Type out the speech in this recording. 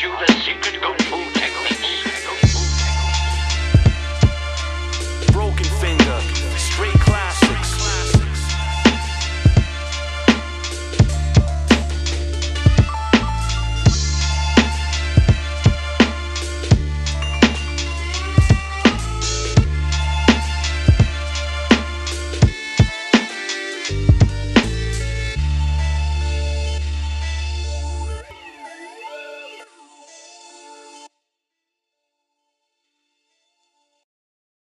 you the secret.